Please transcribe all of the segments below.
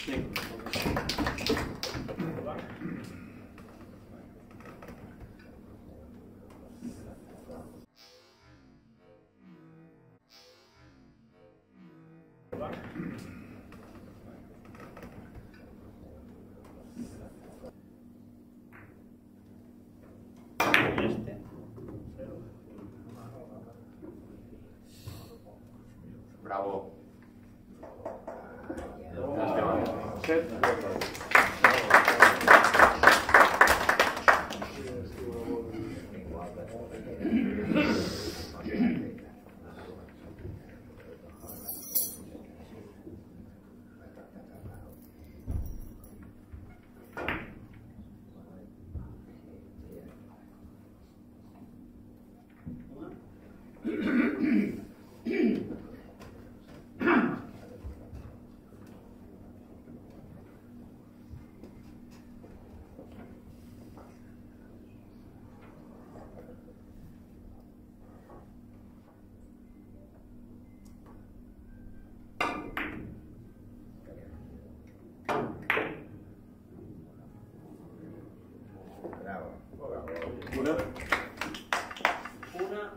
Este Bravo. Okay. Una. Una.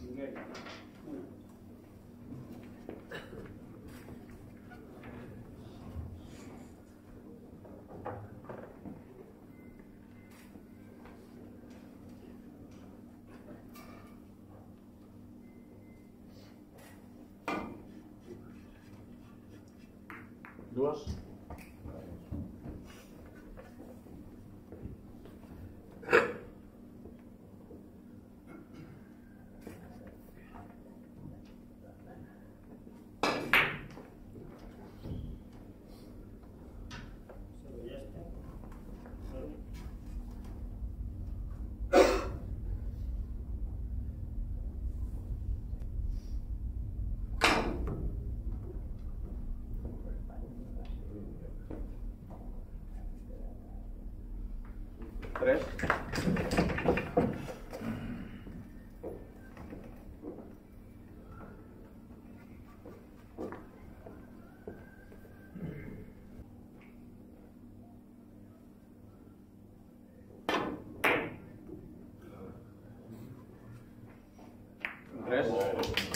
Miguel. Una. Dues. pressa. Pressa.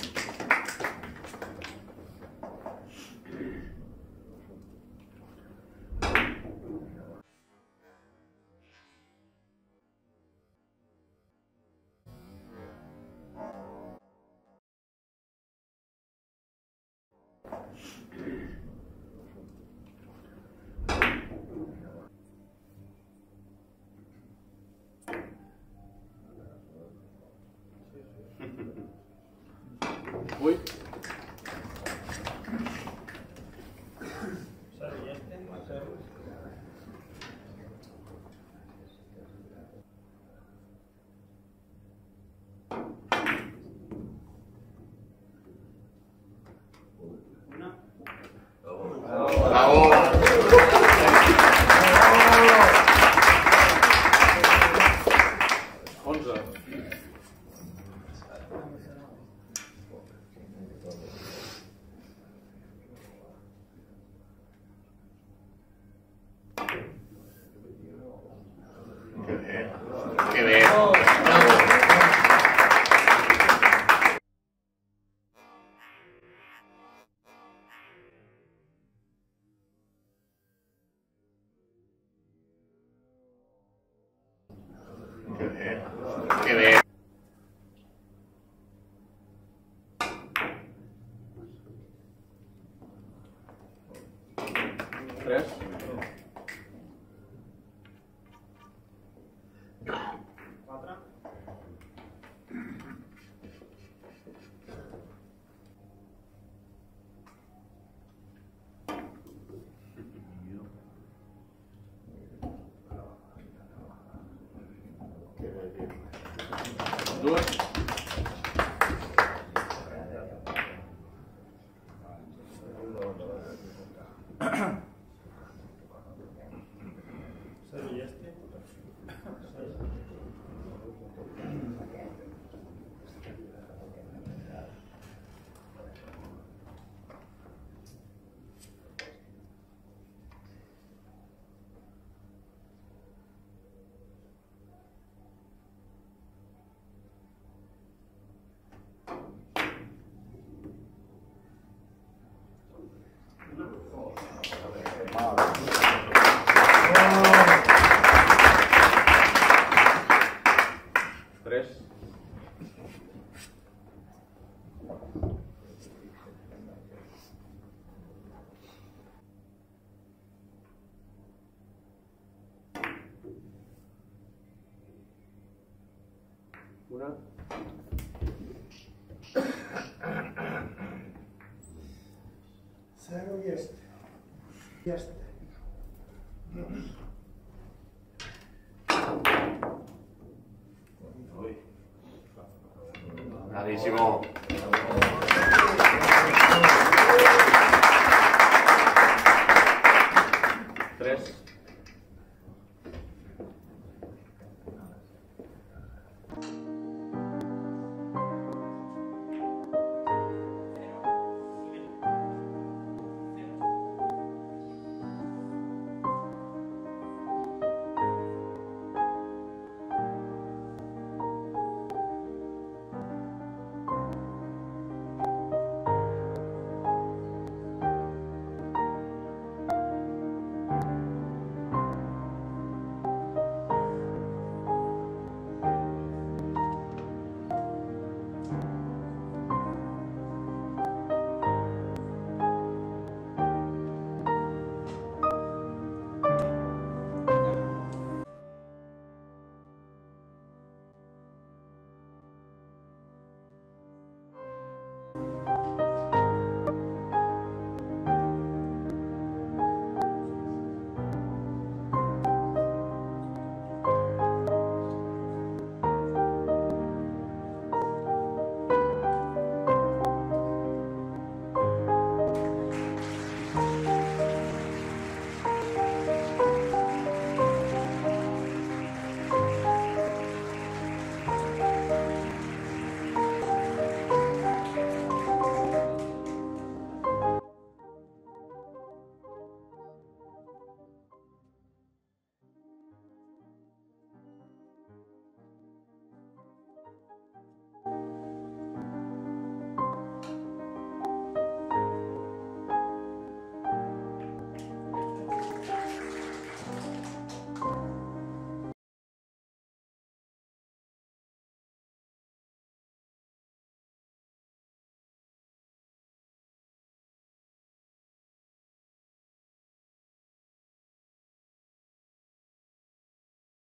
Oi? Good hand. Good hand. Good hand. Good hand. Tres. Dues. Cero y este. Tres. Una. Cero y este. Este. Bravísimo. Tres.